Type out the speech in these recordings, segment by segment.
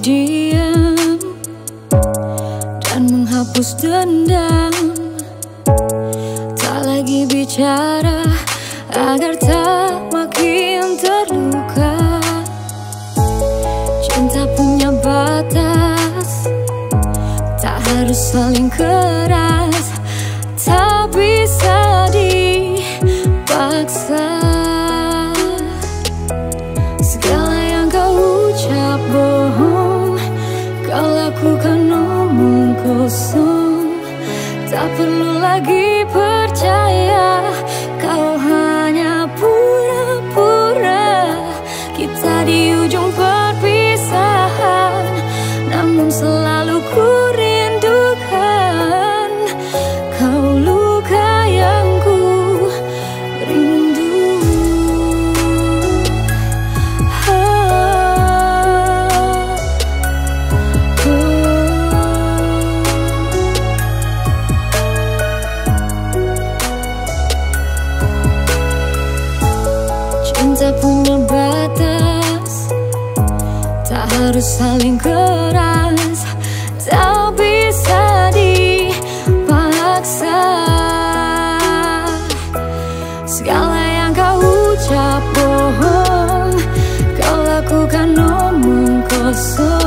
diam dan menghapus dendam. Tak lagi bicara agar tak makin terluka. Cinta punya batas Tak harus saling keras. Tak bisa dipaksa. Kau lakukan omong kosong. Tak perlu lagi percaya Cinta punya batas Tak harus saling keras. Tak bisa dipaksa. Segala yang kau ucap bohong. Kau lakukan omong kosong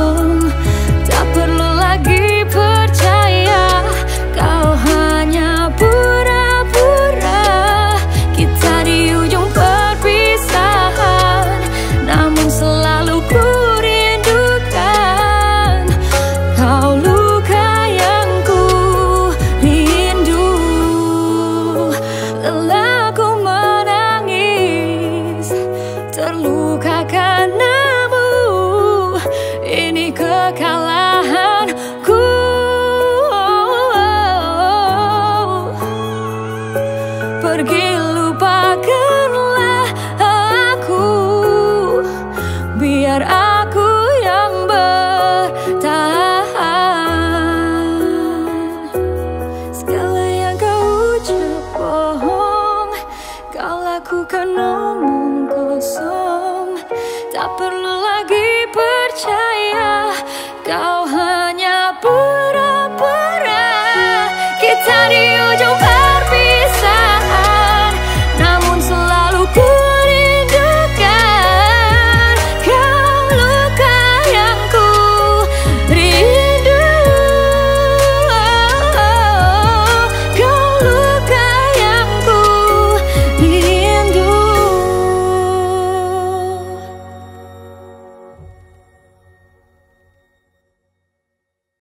Lelah ku menangis. Terluka karenamu Ini kekalahanku. Pergi lupakanlah aku. Biar aku akan omong kosong Tak perlu lagi percaya.